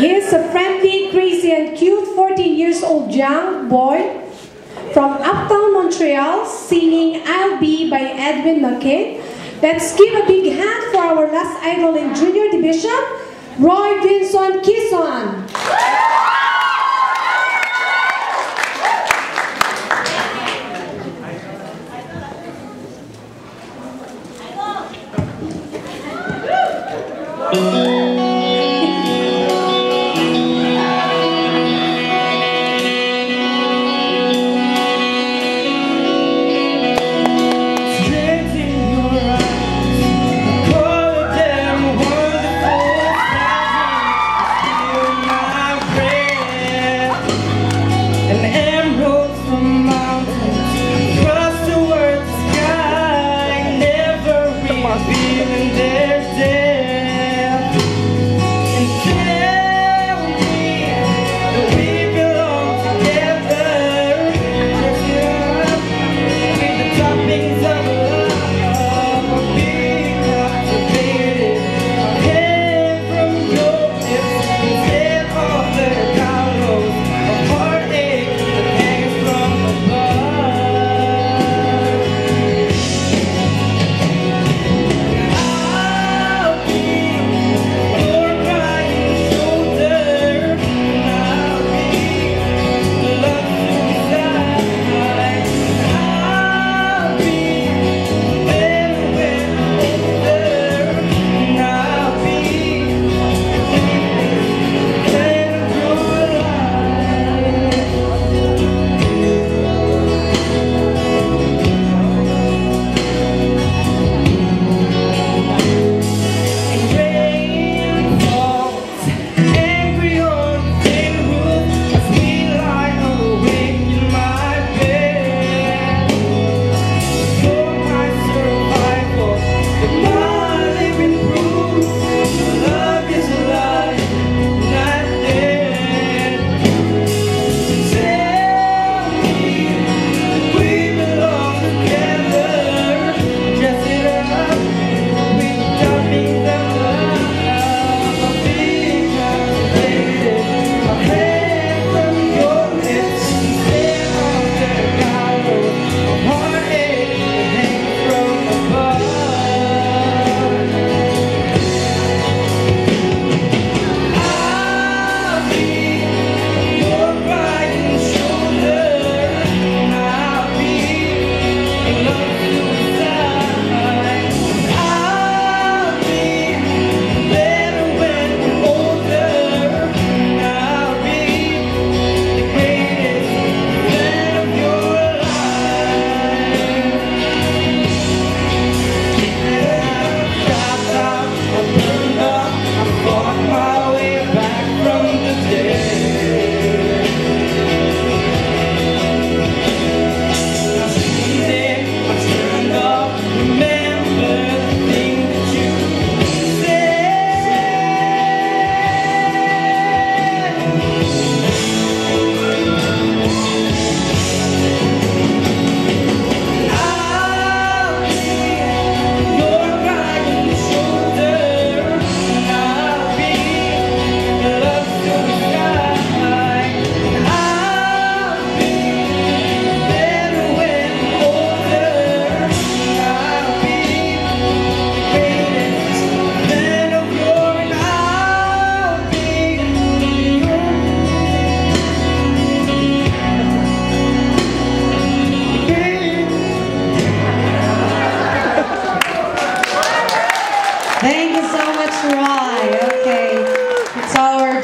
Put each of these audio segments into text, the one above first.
He is a friendly, crazy, and cute 14 years old young boy from uptown Montreal singing I'll Be by Edwin McCain. Let's give a big hand for our last idol in junior division, Roy Vhinson Quizon.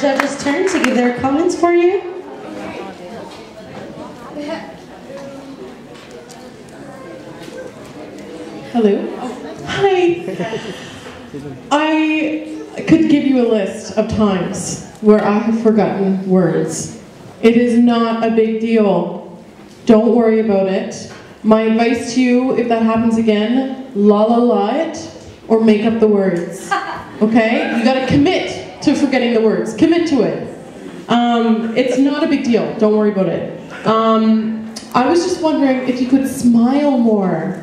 Judges' turn to give their comments for you. Hello. Hi. I could give you a list of times where I have forgotten words. It is not a big deal. Don't worry about it. My advice to you, if that happens again, la la la it or make up the words. Okay? You gotta commit to forgetting the words. Commit to it. Um, it's not a big deal. Don't worry about it. Um, I was just wondering if you could smile more.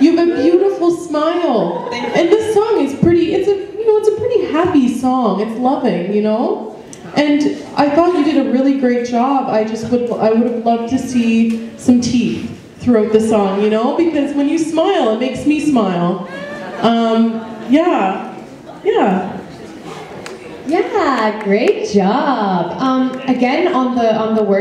You have a beautiful smile, and this song is pretty. It's a you know it's a pretty happy song. It's loving, you know. And I thought you did a really great job. I just would I would have loved to see some teeth throughout the song, you know, because when you smile, it makes me smile. Um, yeah, yeah. Yeah, great job. Um, again, on the on the word.